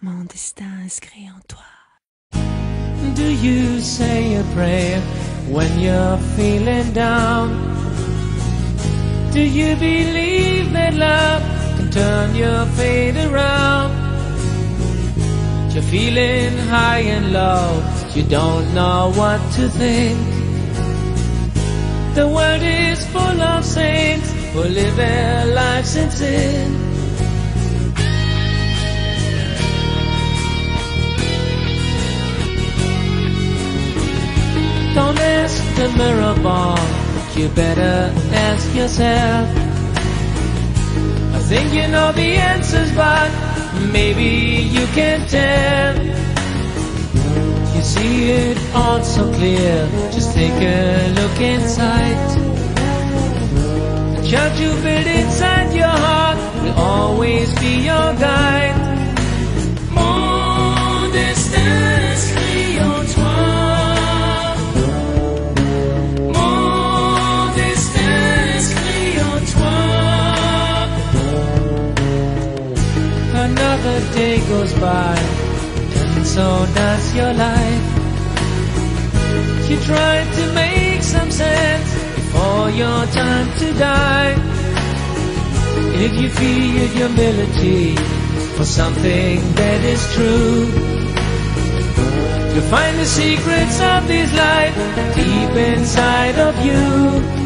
Mon destin inscrit en toi. Do you say a prayer when you're feeling down? Do you believe that love can turn your fate around? You're feeling high and low, you don't know what to think. The world is full of saints who live their lives in sin. Ball, you better ask yourself. I think you know the answers, but maybe you can't tell. You see it all so clear, just take a look inside. The church you build inside your heart will always be your guide. Another day goes by, and so does your life. You try to make some sense before your time to die. If you feel humility for something that is true, you'll find the secrets of this life deep inside of you.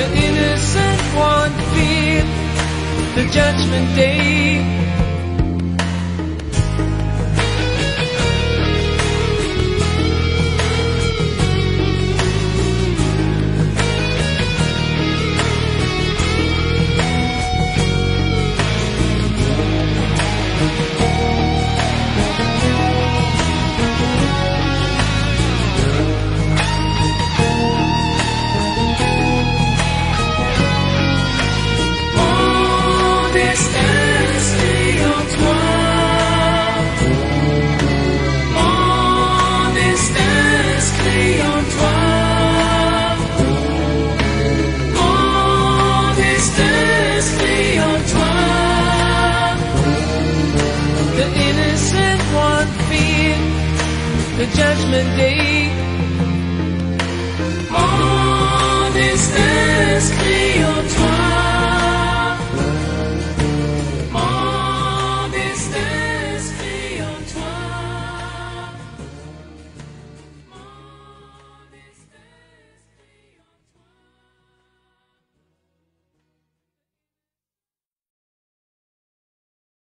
The innocent one fear the judgment day. The judgment day.